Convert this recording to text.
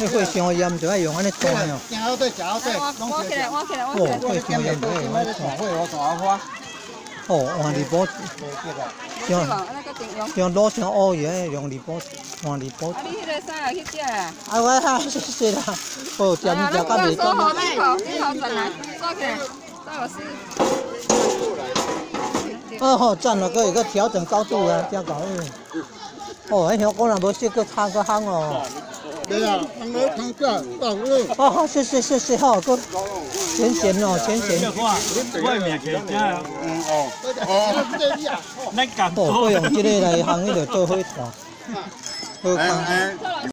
你会伤严就要用安尼大哦。行好对，行好对，挖起来，挖起来，挖，起来。会伤严就要用安尼大。会我大花，哦，换二宝，是吧？那个顶用。像攞上乌嘢用二宝，换二宝。啊，你迄个啥去食啊？啊，我哈谢谢啦。哦，食物食到袂收好，干。你好，你好，转来，抓起来，抓我试。哦吼，赞了，个个调整高度啊，调高嗯。哦，迄香港人无识个差个行哦。对啊，汤。哦，好，谢谢谢谢好哥咸咸哦，咸咸。外面可以这样，嗯哦，哦，这里啊，那敢哦，我用这个来烘，迄个做。